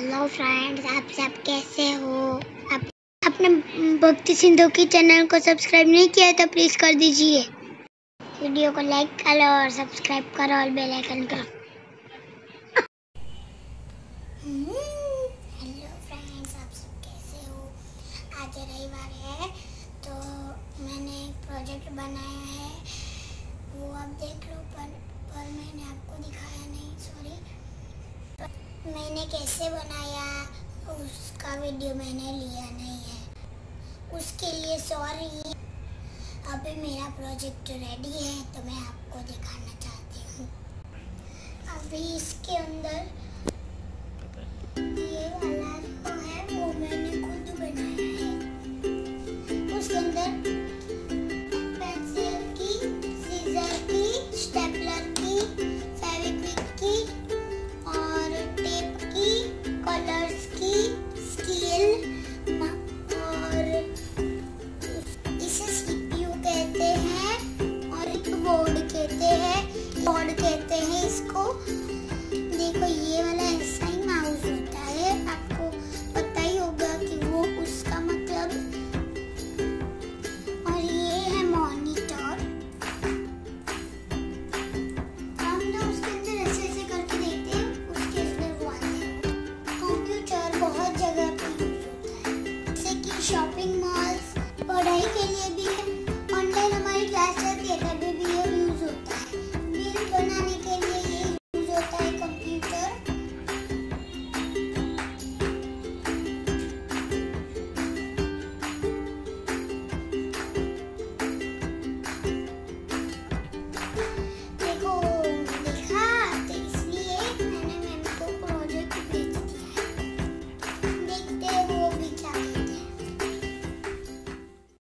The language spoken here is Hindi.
हेलो फ्रेंड्स, आप सब कैसे हो? आप अपने भक्ति सिंधु की चैनल को सब्सक्राइब नहीं किया तो प्लीज़ कर दीजिए। वीडियो को लाइक करो और सब्सक्राइब करो और बेल आइकन करो हेलो फ्रेंड्स, आप सब कैसे हो? आज रविवार है तो मैंने एक प्रोजेक्ट बनाया है। मैंने कैसे बनाया? उसका वीडियो मैंने लिया नहीं है। उसके लिए सॉरी अभी मेरा प्रोजेक्ट रेडी है तो मैं आपको दिखाना चाहती हूँ। अभी इसके अंदर शॉपिंग मॉल्स पढ़ाई के लिए भी है।